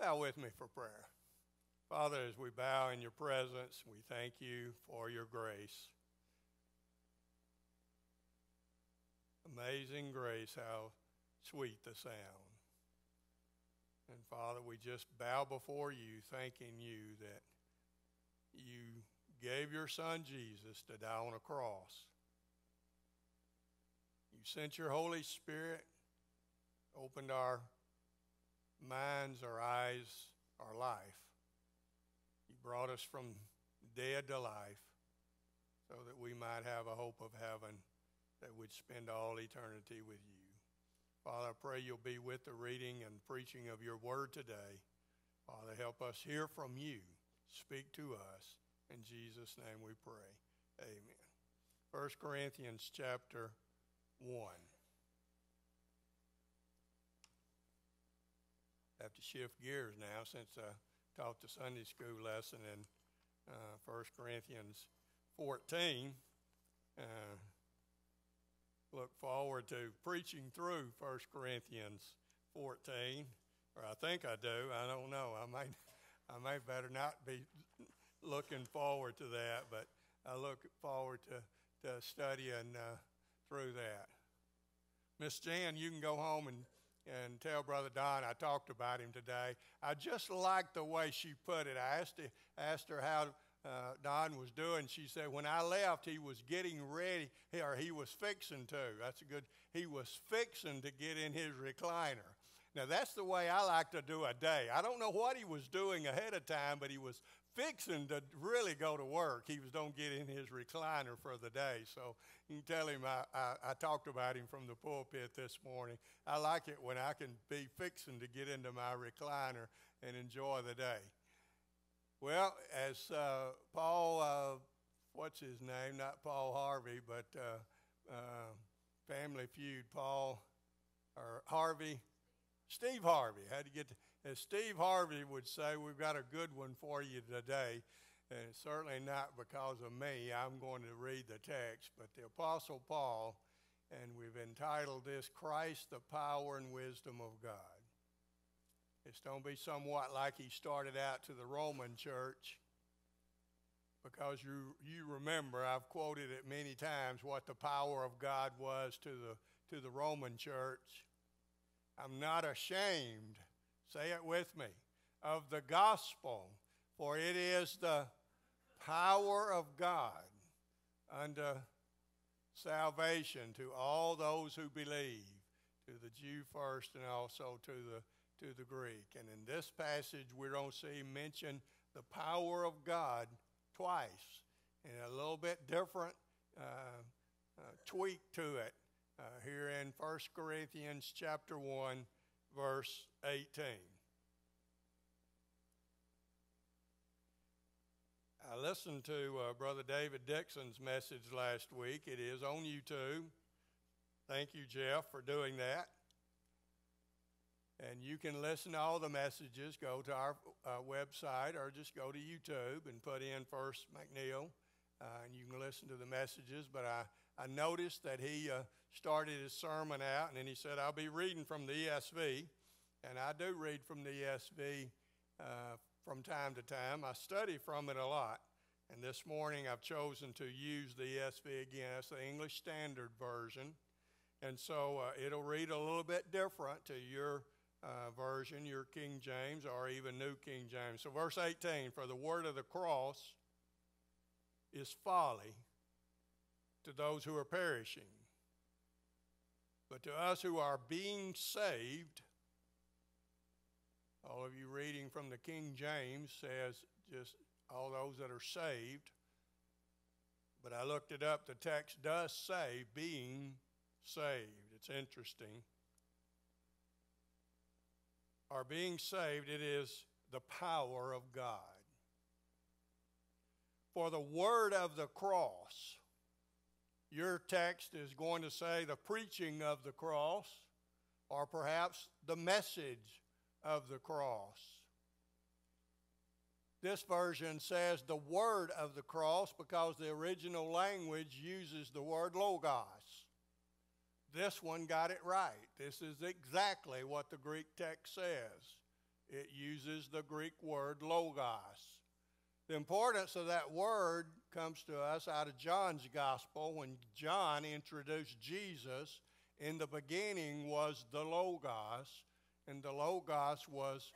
Bow with me for prayer. Father, as we bow in your presence, we thank you for your grace. Amazing grace, how sweet the sound. And Father, we just bow before you, thanking you that you gave your son Jesus to die on a cross. You sent your Holy Spirit, opened our minds, our eyes, our life. You brought us from dead to life so that we might have a hope of heaven that we'd spend all eternity with you. Father, I pray you'll be with the reading and preaching of your word today. Father, help us hear from you. Speak to us. In Jesus' name we pray. Amen. 1 Corinthians chapter 1. Have to shift gears now since I taught the Sunday school lesson in uh, 1 Corinthians 14. Uh, look forward to preaching through 1 Corinthians 14, or I think I do. I don't know. I might, I may better not be looking forward to that, but I look forward to, to studying uh, through that. Miss Jan, you can go home and, and tell Brother Don I talked about him today. I just liked the way she put it. I asked, asked her how uh, Don was doing. She said, when I left, he was getting ready, or he was fixing to. That's a good, he was fixing to get in his recliner. Now, that's the way I like to do a day. I don't know what he was doing ahead of time, but he was fixing to really go to work. He was don't get in his recliner for the day. So you can tell him I, I, I, talked about him from the pulpit this morning. I like it when I can be fixing to get into my recliner and enjoy the day. Well, as uh, Paul, uh, what's his name? Not Paul Harvey, but uh, uh Family Feud, Paul or Harvey, Steve Harvey. Had to get to, as Steve Harvey would say, we've got a good one for you today. And certainly not because of me. I'm going to read the text, but the Apostle Paul, and we've entitled this Christ, the Power and Wisdom of God. It's going to be somewhat like he started out to the Roman church because you, you remember, I've quoted it many times, what the power of God was to the, to the Roman church. I'm not ashamed, say it with me, of the gospel, for it is the power of God unto salvation to all those who believe, to the Jew first and also to the to the Greek. And in this passage, we're going to see mention the power of God twice in a little bit different uh, uh, tweak to it uh, here in 1 Corinthians chapter 1, verse 18. I listened to uh, Brother David Dixon's message last week. It is on YouTube. Thank you, Jeff, for doing that. And you can listen to all the messages. Go to our uh, website or just go to YouTube and put in First McNeil, uh, and you can listen to the messages. But I, I noticed that he uh, started his sermon out, and then he said, I'll be reading from the ESV. And I do read from the ESV uh, from time to time. I study from it a lot. And this morning I've chosen to use the ESV again. That's the English Standard Version. And so uh, it'll read a little bit different to your uh, version, your King James, or even New King James. So, verse 18 For the word of the cross is folly to those who are perishing, but to us who are being saved, all of you reading from the King James says just all those that are saved. But I looked it up, the text does say being saved. It's interesting are being saved, it is the power of God. For the word of the cross, your text is going to say the preaching of the cross, or perhaps the message of the cross. This version says the word of the cross because the original language uses the word logos. This one got it right. This is exactly what the Greek text says. it uses the Greek word logos. The importance of that word comes to us out of John's gospel when John introduced Jesus. In the beginning was the Logos, and the Logos was,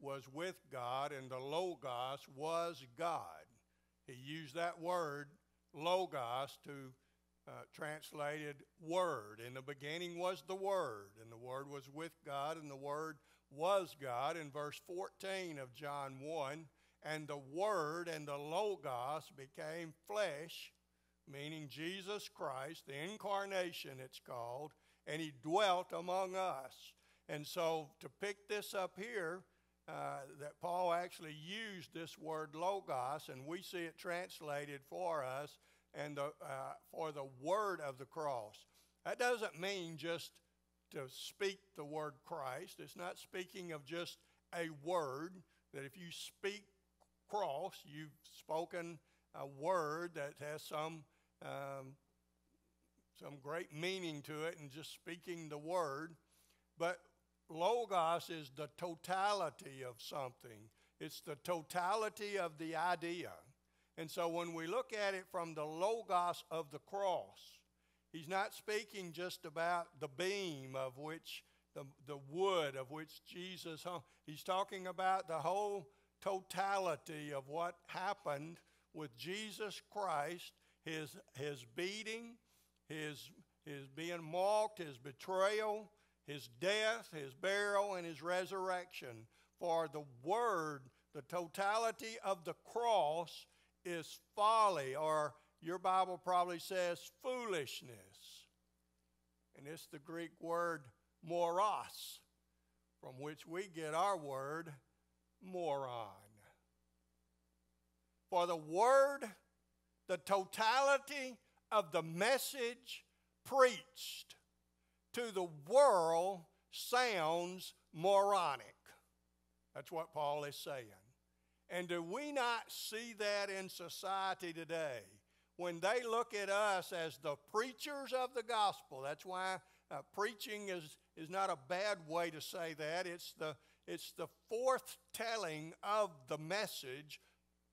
was with God, and the Logos was God. He used that word, Logos, to uh, translated word. In the beginning was the Word, and the Word was with God, and the Word was God. In verse 14 of John 1, and the Word and the Logos became flesh, meaning Jesus Christ, the incarnation it's called, and He dwelt among us. And so to pick this up here, uh, that Paul actually used this word logos, and we see it translated for us and the, uh, for the word of the cross. That doesn't mean just to speak the word Christ. It's not speaking of just a word, that if you speak cross, you've spoken a word that has some, um, some great meaning to it and just speaking the word. But logos is the totality of something, it's the totality of the idea. And so when we look at it from the logos of the cross, he's not speaking just about the beam of which the, the wood of which Jesus hung. He's talking about the whole totality of what happened with Jesus Christ, his, his beating, his, his being mocked, his betrayal, his death, his burial, and his resurrection. For the word, the totality of the cross, is folly, or your Bible probably says foolishness. And it's the Greek word moros, from which we get our word moron. For the word, the totality of the message preached to the world sounds moronic. That's what Paul is saying. And do we not see that in society today? When they look at us as the preachers of the gospel, that's why uh, preaching is, is not a bad way to say that. It's the, it's the forth telling of the message,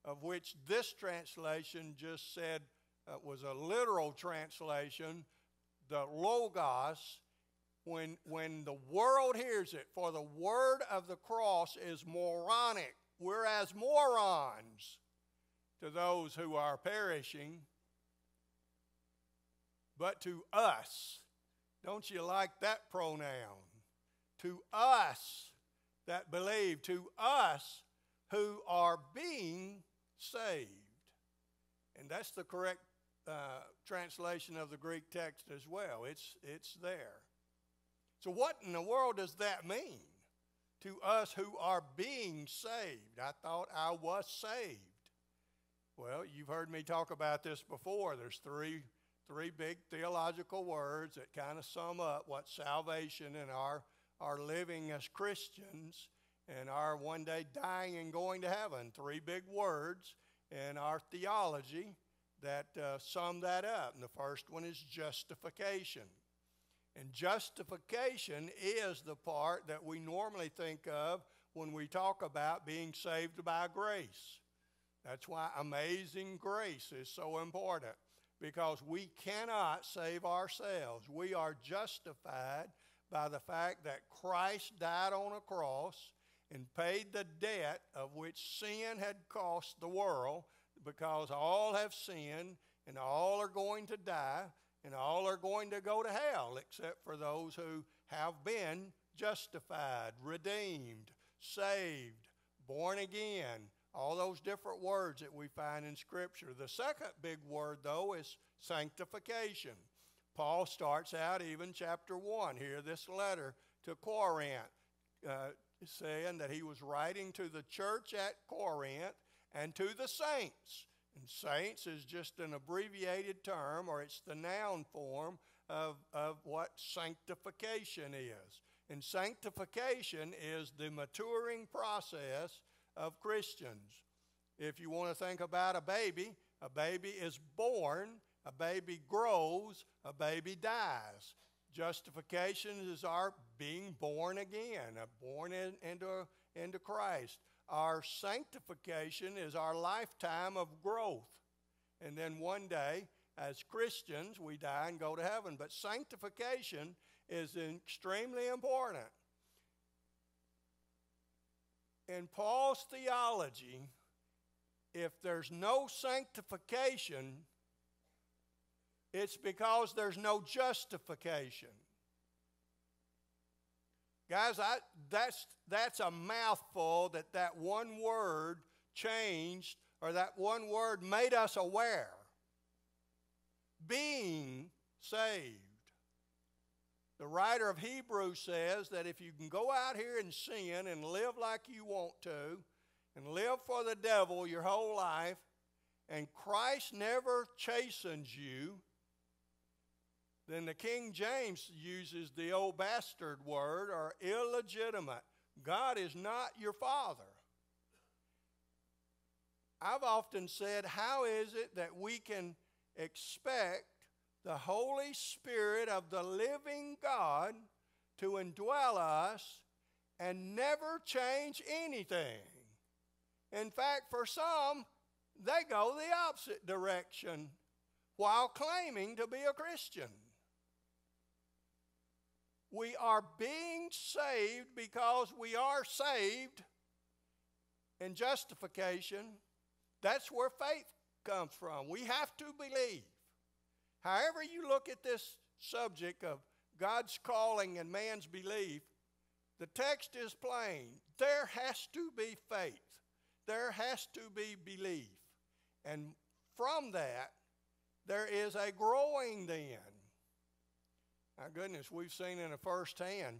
of which this translation just said uh, was a literal translation. The Logos, when, when the world hears it, for the word of the cross is moronic we're as morons to those who are perishing, but to us, don't you like that pronoun? To us that believe, to us who are being saved. And that's the correct uh, translation of the Greek text as well. It's, it's there. So, what in the world does that mean? to us who are being saved. I thought I was saved. Well, you've heard me talk about this before. There's three, three big theological words that kind of sum up what salvation in our, our living as Christians and our one day dying and going to heaven. Three big words in our theology that uh, sum that up. And the first one is justification. And justification is the part that we normally think of when we talk about being saved by grace. That's why amazing grace is so important because we cannot save ourselves. We are justified by the fact that Christ died on a cross and paid the debt of which sin had cost the world because all have sinned and all are going to die and all are going to go to hell except for those who have been justified, redeemed, saved, born again, all those different words that we find in Scripture. The second big word, though, is sanctification. Paul starts out even chapter 1 here, this letter to Corinth, uh, saying that he was writing to the church at Corinth and to the saints. And saints is just an abbreviated term, or it's the noun form of, of what sanctification is. And sanctification is the maturing process of Christians. If you want to think about a baby, a baby is born, a baby grows, a baby dies. Justification is our being born again, born in, into, into Christ. Our sanctification is our lifetime of growth. And then one day, as Christians, we die and go to heaven. But sanctification is extremely important. In Paul's theology, if there's no sanctification, it's because there's no justification. Guys, I, that's, that's a mouthful that that one word changed, or that one word made us aware. Being saved. The writer of Hebrews says that if you can go out here and sin and live like you want to, and live for the devil your whole life, and Christ never chastens you, then the King James uses the old bastard word or illegitimate. God is not your father. I've often said, how is it that we can expect the Holy Spirit of the living God to indwell us and never change anything? In fact, for some, they go the opposite direction while claiming to be a Christian. We are being saved because we are saved in justification. That's where faith comes from. We have to believe. However, you look at this subject of God's calling and man's belief, the text is plain. There has to be faith, there has to be belief. And from that, there is a growing then. My goodness, we've seen in a first hand,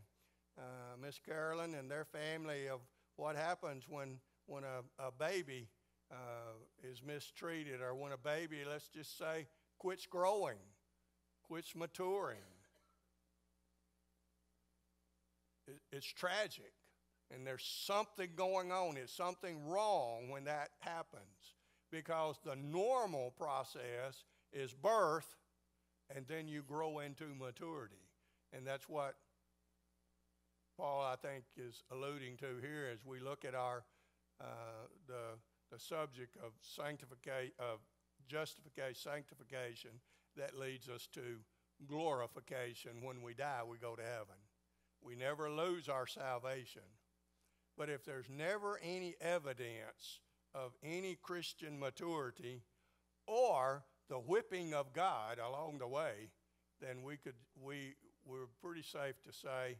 uh, Miss Carolyn and their family of what happens when, when a, a baby uh, is mistreated or when a baby, let's just say, quits growing, quits maturing. It, it's tragic. And there's something going on. It's something wrong when that happens because the normal process is birth and then you grow into maturity. And that's what Paul, I think, is alluding to here as we look at our uh, the the subject of sanctification, of justification, sanctification that leads us to glorification. When we die, we go to heaven. We never lose our salvation. But if there's never any evidence of any Christian maturity or the whipping of God along the way, then we could we we're pretty safe to say,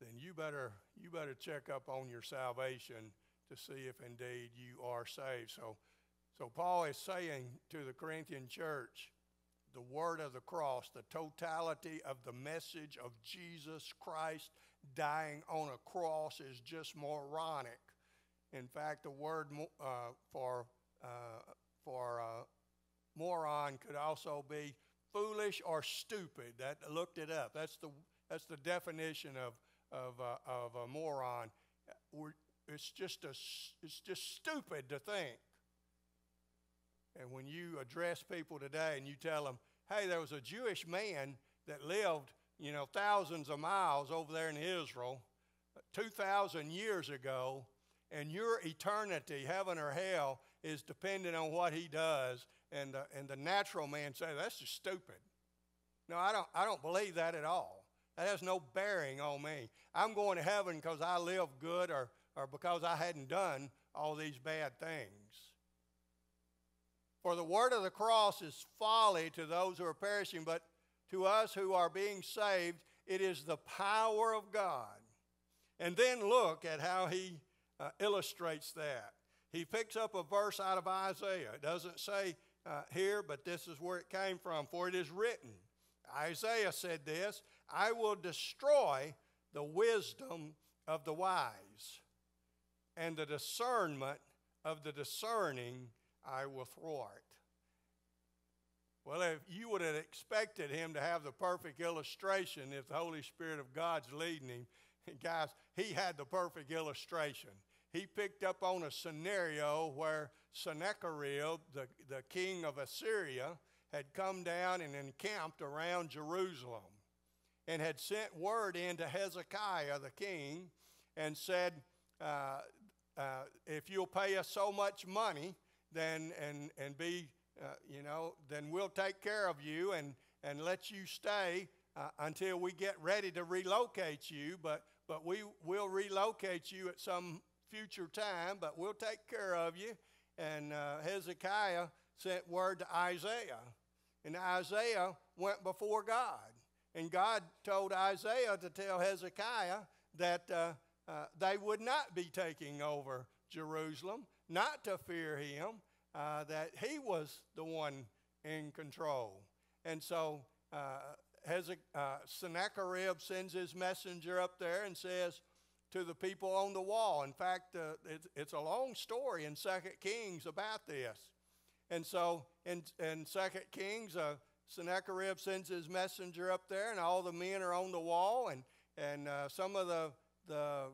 then you better you better check up on your salvation to see if indeed you are saved. So so Paul is saying to the Corinthian church, the word of the cross, the totality of the message of Jesus Christ dying on a cross is just moronic. In fact, the word uh, for uh, for uh, moron could also be foolish or stupid. That looked it up. That's the that's the definition of of uh, of a moron. We're, it's just a it's just stupid to think. And when you address people today and you tell them, "Hey, there was a Jewish man that lived, you know, thousands of miles over there in Israel, 2,000 years ago, and your eternity, heaven or hell, is dependent on what he does. And the, and the natural man says, that's just stupid. No, I don't, I don't believe that at all. That has no bearing on me. I'm going to heaven because I live good or, or because I hadn't done all these bad things. For the word of the cross is folly to those who are perishing, but to us who are being saved, it is the power of God. And then look at how he uh, illustrates that. He picks up a verse out of Isaiah. It doesn't say uh, here, but this is where it came from. For it is written, Isaiah said this I will destroy the wisdom of the wise, and the discernment of the discerning I will thwart. Well, if you would have expected him to have the perfect illustration if the Holy Spirit of God's leading him, guys, he had the perfect illustration he picked up on a scenario where Sennacherib, the, the king of Assyria, had come down and encamped around Jerusalem and had sent word in to Hezekiah the king and said, uh, uh, if you'll pay us so much money, then and and be, uh, you know, then we'll take care of you and and let you stay uh, until we get ready to relocate you. But but we will relocate you at some future time. But we'll take care of you. And uh, Hezekiah sent word to Isaiah, and Isaiah went before God, and God told Isaiah to tell Hezekiah that. Uh, uh, they would not be taking over Jerusalem, not to fear him, uh, that he was the one in control. And so uh, uh, Sennacherib sends his messenger up there and says to the people on the wall, in fact, uh, it's, it's, a long story in Second Kings about this. And so in, in 2 Kings, uh, Sennacherib sends his messenger up there, and all the men are on the wall, and, and uh, some of the the,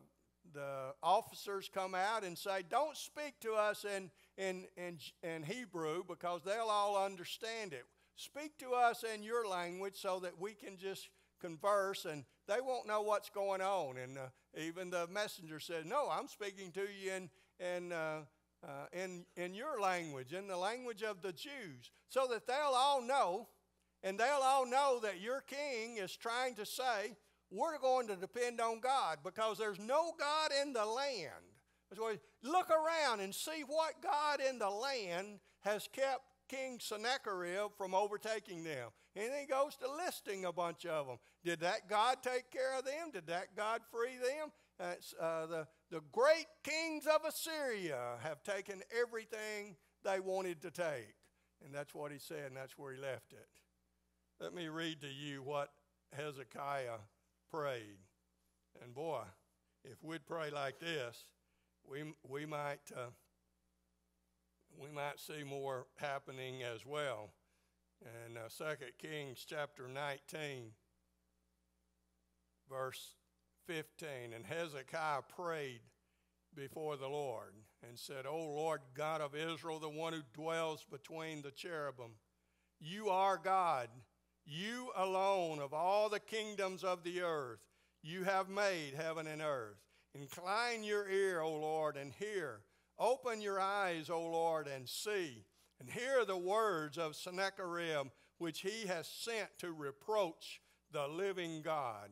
the officers come out and say, Don't speak to us in, in, in, in Hebrew because they'll all understand it. Speak to us in your language so that we can just converse and they won't know what's going on. And uh, even the messenger said, No, I'm speaking to you in, in, uh, uh, in, in your language, in the language of the Jews, so that they'll all know and they'll all know that your king is trying to say, we're going to depend on God because there's no God in the land. Look around and see what God in the land has kept King Sennacherib from overtaking them. And he goes to listing a bunch of them. Did that God take care of them? Did that God free them? Uh, the, the great kings of Assyria have taken everything they wanted to take. And that's what he said, and that's where he left it. Let me read to you what Hezekiah prayed. And boy, if we'd pray like this, we, we, might, uh, we might see more happening as well. In uh, 2 Kings chapter 19, verse 15, and Hezekiah prayed before the Lord and said, O Lord God of Israel, the one who dwells between the cherubim, you are God you alone of all the kingdoms of the earth, you have made heaven and earth. Incline your ear, O Lord, and hear. Open your eyes, O Lord, and see. And here are the words of Sennacherib, which he has sent to reproach the living God.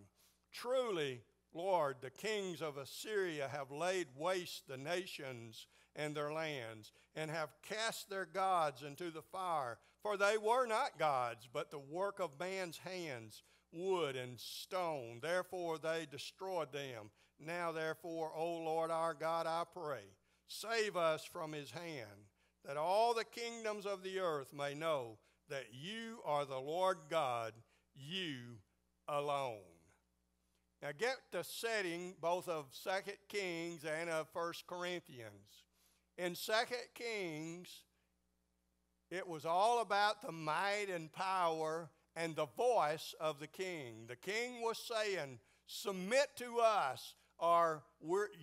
Truly, Lord, the kings of Assyria have laid waste the nations and their lands, and have cast their gods into the fire. For they were not gods, but the work of man's hands, wood and stone. Therefore they destroyed them. Now, therefore, O Lord our God, I pray, save us from his hand, that all the kingdoms of the earth may know that you are the Lord God, you alone. Now get the setting both of Second Kings and of First Corinthians. In Second Kings, it was all about the might and power and the voice of the king. The king was saying, Submit to us, or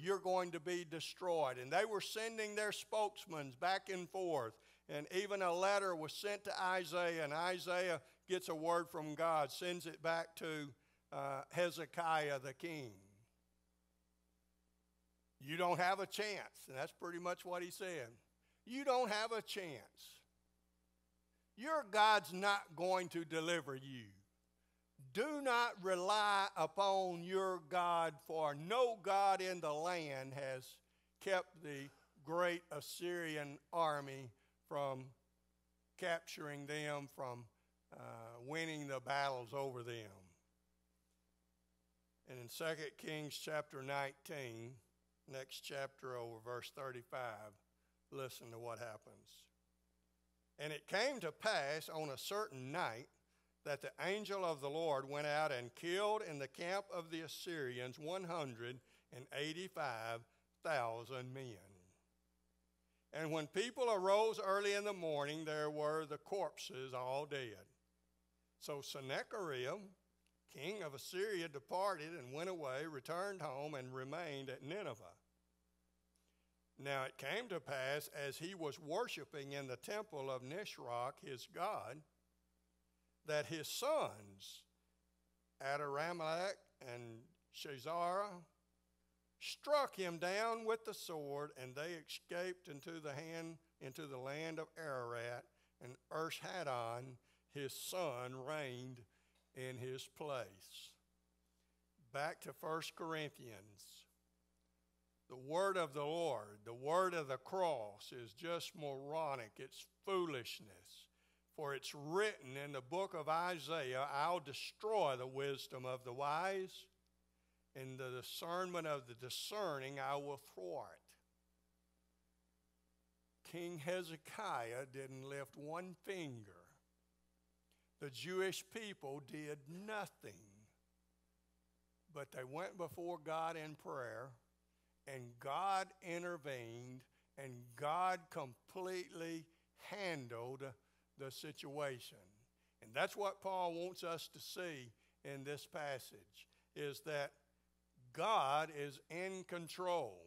you're going to be destroyed. And they were sending their spokesmen back and forth. And even a letter was sent to Isaiah, and Isaiah gets a word from God, sends it back to uh, Hezekiah the king. You don't have a chance. And that's pretty much what he said. You don't have a chance. Your God's not going to deliver you. Do not rely upon your God, for no God in the land has kept the great Assyrian army from capturing them, from uh, winning the battles over them. And in 2 Kings chapter 19, next chapter over, verse 35, listen to what happens. And it came to pass on a certain night that the angel of the Lord went out and killed in the camp of the Assyrians 185,000 men. And when people arose early in the morning, there were the corpses all dead. So Sennacherib, king of Assyria, departed and went away, returned home, and remained at Nineveh. Now it came to pass as he was worshiping in the temple of Nisroch, his god, that his sons, Adrammelech and Sharezer, struck him down with the sword, and they escaped into the hand into the land of Ararat, and Esarhaddon, his son, reigned in his place. Back to 1 Corinthians. The word of the Lord, the word of the cross, is just moronic. It's foolishness. For it's written in the book of Isaiah, I'll destroy the wisdom of the wise, and the discernment of the discerning I will thwart. King Hezekiah didn't lift one finger. The Jewish people did nothing. But they went before God in prayer, and God intervened, and God completely handled the situation. And that's what Paul wants us to see in this passage is that God is in control.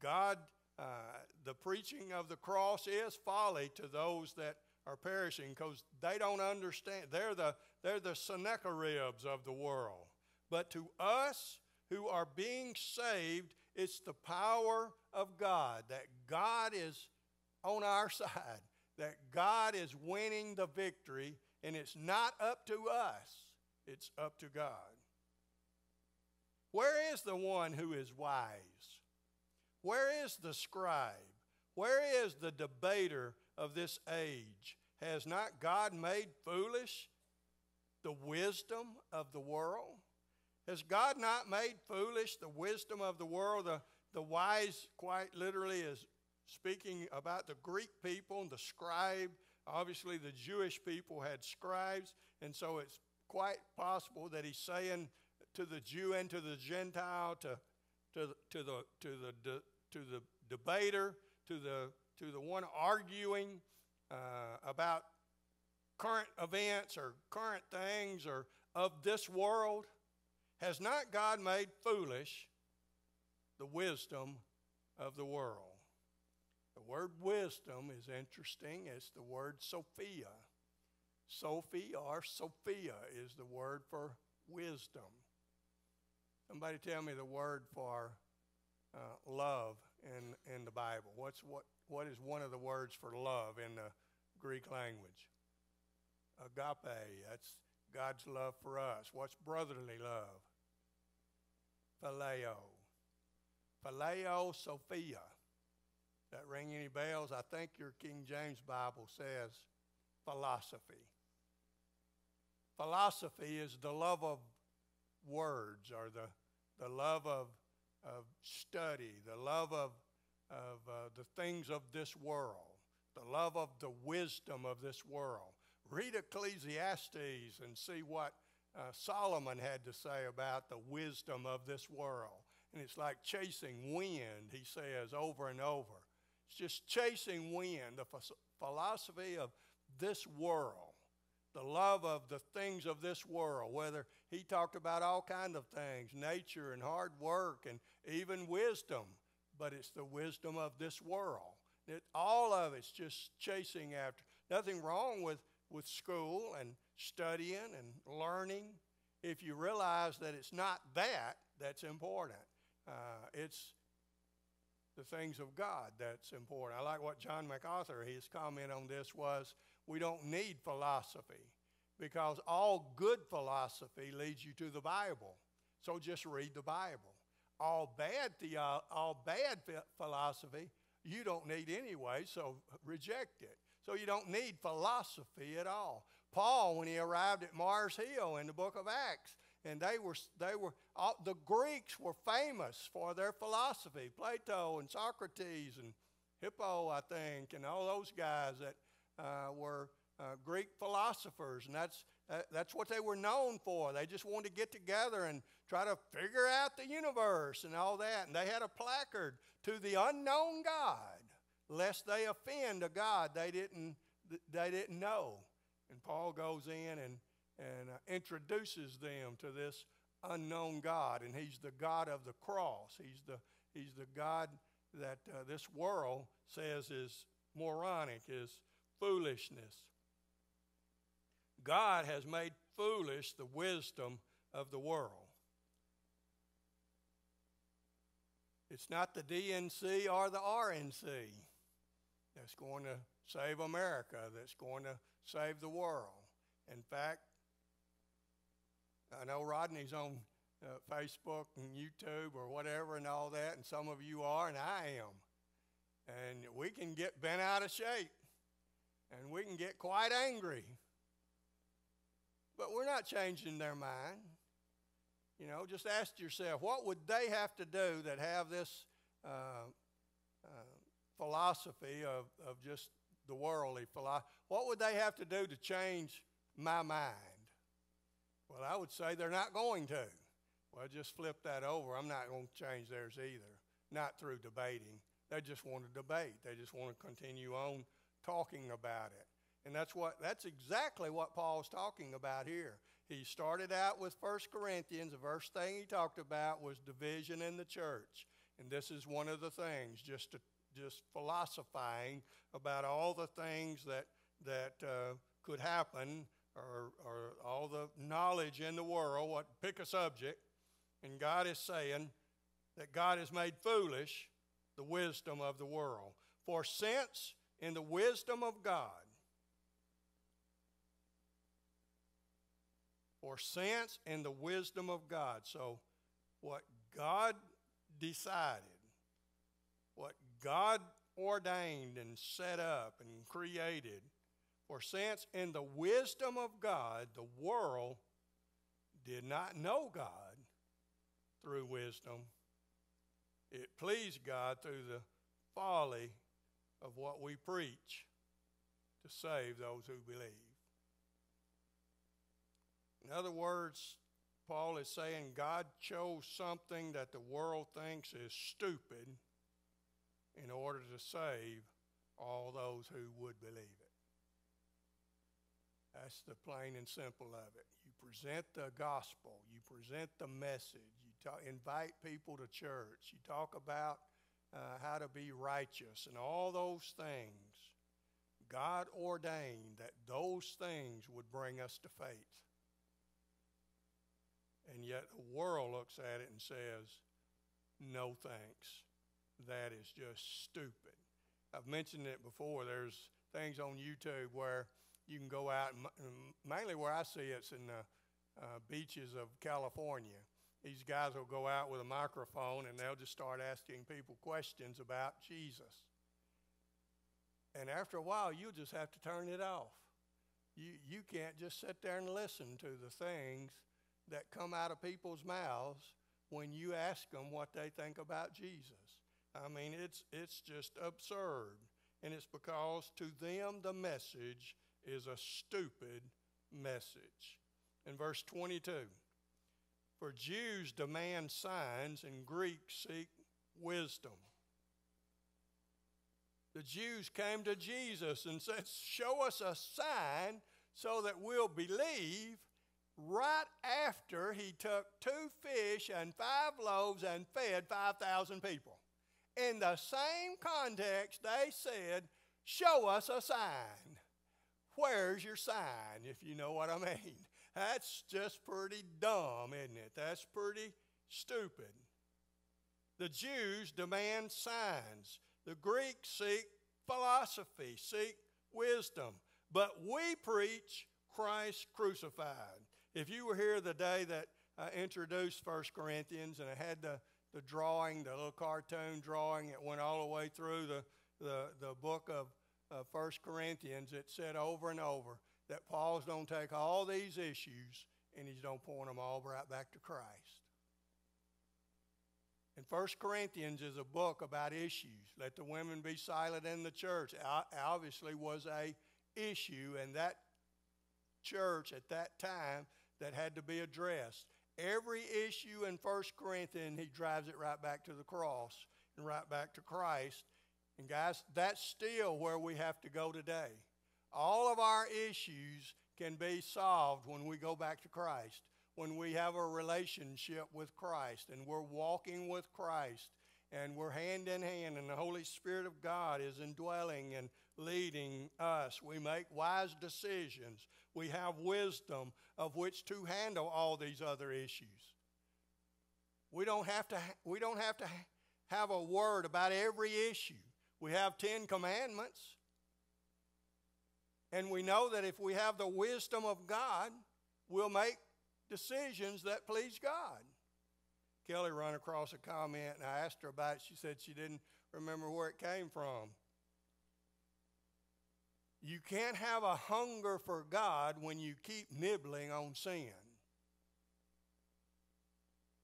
God, uh, the preaching of the cross is folly to those that are perishing because they don't understand. They're the, they're the Sennacheribs of the world. But to us who are being saved, it's the power of God, that God is on our side, that God is winning the victory, and it's not up to us, it's up to God. Where is the one who is wise? Where is the scribe? Where is the debater of this age? Has not God made foolish the wisdom of the world? Has God not made foolish the wisdom of the world? The, the wise, quite literally, is speaking about the Greek people and the scribe. Obviously, the Jewish people had scribes, and so it's quite possible that he's saying to the Jew and to the Gentile, to, to, to, the, to, the, to the debater, to the, to the one arguing uh, about current events or current things or of this world, has not God made foolish the wisdom of the world? The word wisdom is interesting. It's the word Sophia. Sophie or Sophia is the word for wisdom. Somebody tell me the word for uh, love in, in the Bible. What's, what, what is one of the words for love in the Greek language? Agape. That's God's love for us. What's brotherly love? Phileo. Phileo Sophia. That ring any bells? I think your King James Bible says philosophy. Philosophy is the love of words or the the love of, of study, the love of, of uh, the things of this world, the love of the wisdom of this world. Read Ecclesiastes and see what uh, Solomon had to say about the wisdom of this world. And it's like chasing wind, he says over and over. It's just chasing wind, the philosophy of this world the love of the things of this world, whether he talked about all kinds of things, nature and hard work and even wisdom, but it's the wisdom of this world. It, all of it's just chasing after. Nothing wrong with, with school and studying and learning if you realize that it's not that that's important. Uh, it's the things of God that's important. I like what John MacArthur, his comment on this was we don't need philosophy because all good philosophy leads you to the Bible. So just read the Bible. All bad, theo- uh, all bad philosophy you don't need anyway, so reject it. So you don't need philosophy at all. Paul, when he arrived at Mars Hill in the book of Acts, and they were, they were all, the Greeks were famous for their philosophy. Plato and Socrates and Hippo, I think, and all those guys that uh, were uh, Greek philosophers, and that's, uh, that's what they were known for. They just wanted to get together and try to figure out the universe and all that. And they had a placard to the unknown God, lest they offend a God they didn't, they didn't know. And Paul goes in and, and uh, introduces them to this unknown God, and he's the God of the cross. He's the, he's the God that uh, this world says is moronic, is foolishness. God has made foolish the wisdom of the world. It's not the DNC or the RNC that's going to save America, that's going to save the world. In fact, I know Rodney's on uh, Facebook and YouTube or whatever and all that, and some of you are, and I am. And we can get bent out of shape, and we can get quite angry. But we're not changing their mind. You know, just ask yourself, what would they have to do that have this uh, uh, philosophy of, of just the worldly philosophy? What would they have to do to change my mind? Well, I would say they're not going to. Well, just flip that over. I'm not going to change theirs either, not through debating. They just want to debate. They just want to continue on talking about it. And that's what that's exactly what Paul's talking about here. He started out with 1 Corinthians. The first thing he talked about was division in the church. And this is one of the things, just to, just philosophizing about all the things that that uh, could happen or, or all the knowledge in the world. What pick a subject, and God is saying that God has made foolish the wisdom of the world. For since in the wisdom of God, for since in the wisdom of God, so what God decided, what God ordained and set up and created, for since in the wisdom of God, the world did not know God through wisdom, it pleased God through the folly of what we preach to save those who believe. In other words, Paul is saying God chose something that the world thinks is stupid in order to save all those who would believe. That's the plain and simple of it. You present the gospel, you present the message, you talk, invite people to church, you talk about uh, how to be righteous and all those things. God ordained that those things would bring us to faith. And yet the world looks at it and says, no thanks. That is just stupid. I've mentioned it before. There's things on YouTube where you can go out, and mainly where I see it's in the uh, beaches of California. These guys will go out with a microphone and they'll just start asking people questions about Jesus. And after a while, you'll just have to turn it off. You, you can't just sit there and listen to the things that come out of people's mouths when you ask them what they think about Jesus. I mean, it's, it's just absurd. And it's because to them the message is a stupid message. In verse 22, for Jews demand signs and Greeks seek wisdom. The Jews came to Jesus and said, Show us a sign so that we'll believe. Right after he took two fish and five loaves and fed 5,000 people. In the same context, they said, Show us a sign. Where's your sign, if you know what I mean? That's just pretty dumb, isn't it? That's pretty stupid. The Jews demand signs. The Greeks seek philosophy, seek wisdom. But we preach Christ crucified. If you were here the day that I introduced 1 Corinthians and I had the, the drawing, the little cartoon drawing, it went all the way through the, the, the book of of 1 Corinthians, it said over and over that Paul's going to take all these issues and he's going to point them all right back to Christ. And 1 Corinthians is a book about issues. Let the women be silent in the church. Obviously was a issue in that church at that time that had to be addressed. Every issue in 1 Corinthians, he drives it right back to the cross and right back to Christ and guys, that's still where we have to go today. All of our issues can be solved when we go back to Christ, when we have a relationship with Christ and we're walking with Christ and we're hand in hand and the Holy Spirit of God is indwelling and leading us. We make wise decisions. We have wisdom of which to handle all these other issues. We don't have to, we don't have to have a word about every issue. We have Ten Commandments. And we know that if we have the wisdom of God, we'll make decisions that please God. Kelly run across a comment and I asked her about it. She said she didn't remember where it came from. You can't have a hunger for God when you keep nibbling on sin.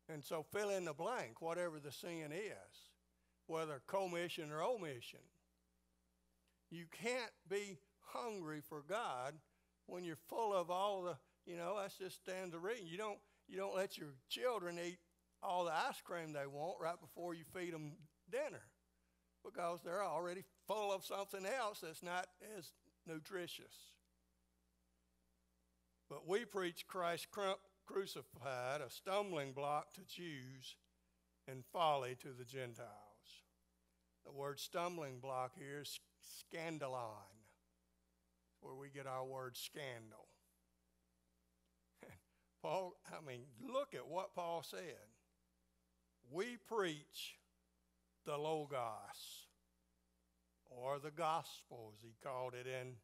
And so fill in the blank, whatever the sin is, whether commission or omission. You can't be hungry for God when you're full of all the, you know, that's just stands to reading. You don't, you don't let your children eat all the ice cream they want right before you feed them dinner because they're already full of something else that's not as nutritious. But we preach Christ crucified, a stumbling block to Jews and folly to the Gentiles. The word stumbling block here is scandalon, where we get our word scandal. Paul, I mean, look at what Paul said. We preach the Logos, or the gospel, as he called it in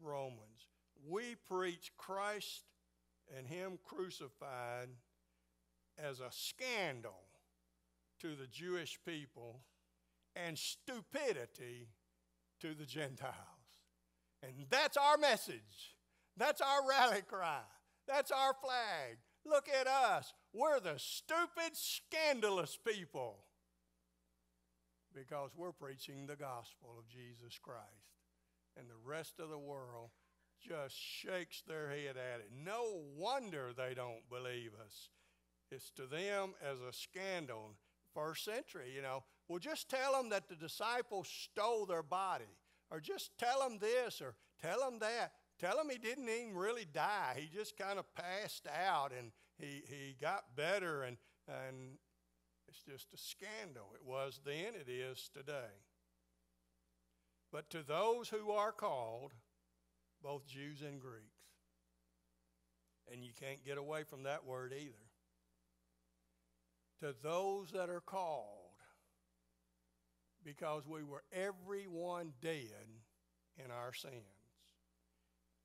Romans. We preach Christ and Him crucified as a scandal to the Jewish people and stupidity to the Gentiles. And that's our message. That's our rally cry. That's our flag. Look at us. We're the stupid, scandalous people because we're preaching the gospel of Jesus Christ. And the rest of the world just shakes their head at it. No wonder they don't believe us. It's to them as a scandal. First century, you know. Well, just tell them that the disciples stole their body, or just tell them this, or tell them that. Tell him he didn't even really die. He just kind of passed out and he, he got better, and, and it's just a scandal. It was then, it is today. But to those who are called, both Jews and Greeks. And you can't get away from that word either. To those that are called, because we were everyone dead in our sins.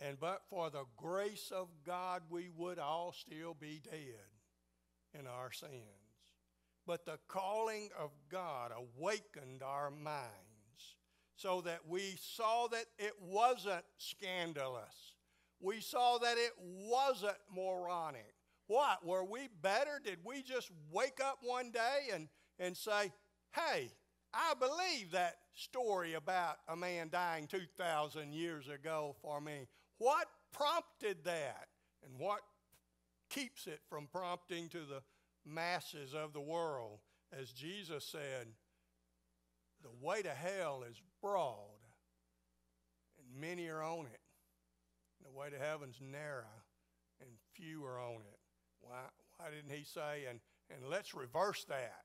And but for the grace of God, we would all still be dead in our sins. But the calling of God awakened our minds so that we saw that it wasn't scandalous. We saw that it wasn't moronic. What? Were we better? Did we just wake up one day and, and say, hey, I believe that story about a man dying 2,000 years ago for me? What prompted that? And what keeps it from prompting to the masses of the world? As Jesus said, the way to hell is broad, and many are on it. The way to heaven's narrow, and few are on it. Why, why didn't he say, and, and let's reverse that?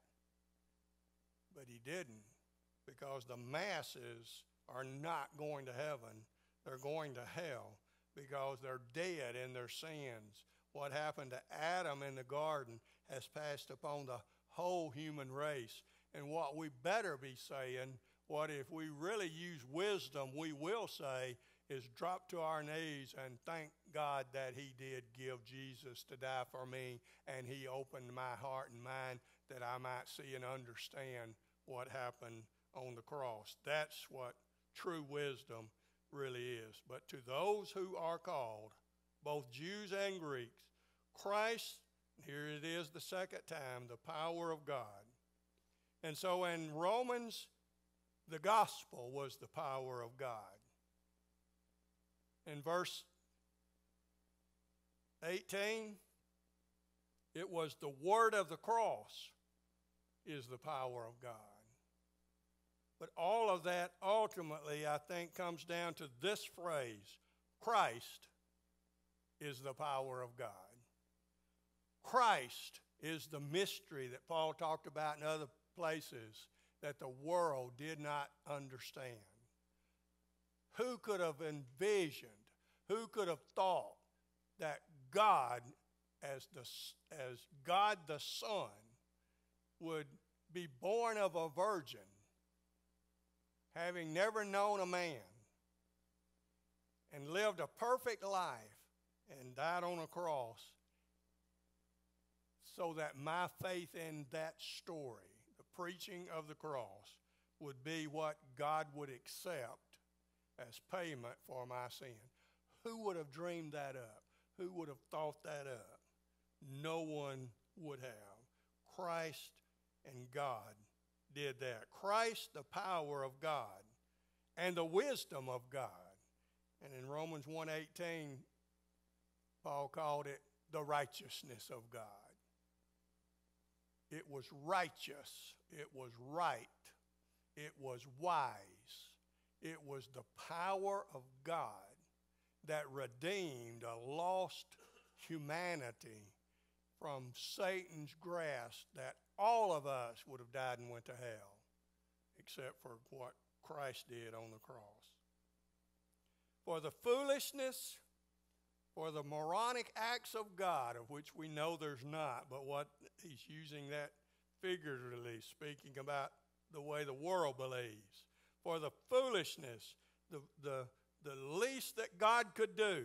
But he didn't, because the masses are not going to heaven, they're going to hell because they're dead in their sins. What happened to Adam in the garden has passed upon the whole human race. And what we better be saying, what if we really use wisdom, we will say, is drop to our knees and thank God that He did give Jesus to die for me and He opened my heart and mind that I might see and understand what happened on the cross. That's what true wisdom really is. But to those who are called, both Jews and Greeks, Christ, here it is the second time, the power of God and so in Romans, the gospel was the power of God. In verse 18, it was the word of the cross is the power of God. But all of that ultimately, I think, comes down to this phrase Christ is the power of God. Christ is the mystery that Paul talked about in other places that the world did not understand. Who could have envisioned, who could have thought that God, as, the, as God the Son, would be born of a virgin, having never known a man, and lived a perfect life and died on a cross so that my faith in that story, the preaching of the cross, would be what God would accept as payment for my sin. Who would have dreamed that up? Who would have thought that up? No one would have. Christ and God did that. Christ, the power of God and the wisdom of God. And in Romans 1:18, Paul called it the righteousness of God. It was righteous. It was right. It was wise. It was the power of God that redeemed a lost humanity from Satan's grasp that all of us would have died and went to hell, except for what Christ did on the cross. For the foolishness, for the moronic acts of God, of which we know there's not, but what he's using that figuratively, speaking about the way the world believes. For the foolishness, the, the, the least that God could do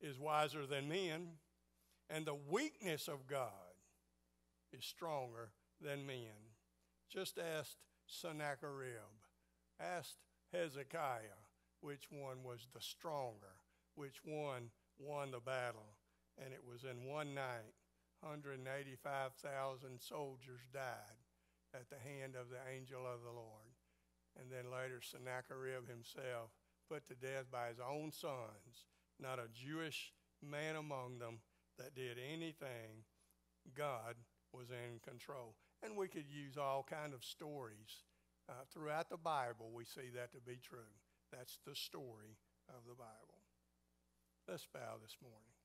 is wiser than men, and the weakness of God is stronger than men. Just asked Sennacherib, asked Hezekiah which one was the stronger, which one won the battle. And it was in one night, 185,000 soldiers died at the hand of the angel of the Lord. And then later, Sennacherib himself put to death by his own sons, not a Jewish man among them that did anything. God was in control. And we could use all kind of stories. Uh, throughout the Bible, we see that to be true. That's the story of the Bible. Let's bow this morning.